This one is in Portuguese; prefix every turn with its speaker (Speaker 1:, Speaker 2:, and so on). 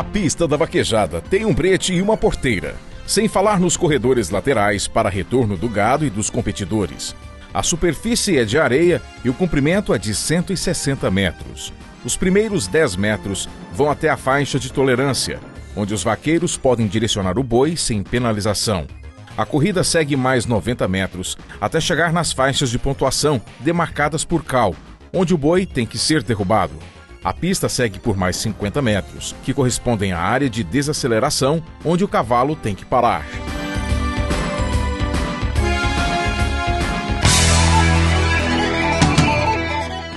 Speaker 1: A pista da vaquejada tem um brete e uma porteira, sem falar nos corredores laterais para retorno do gado e dos competidores. A superfície é de areia e o comprimento é de 160 metros. Os primeiros 10 metros vão até a faixa de tolerância, onde os vaqueiros podem direcionar o boi sem penalização. A corrida segue mais 90 metros até chegar nas faixas de pontuação demarcadas por cal, onde o boi tem que ser derrubado. A pista segue por mais 50 metros, que correspondem à área de desaceleração, onde o cavalo tem que parar.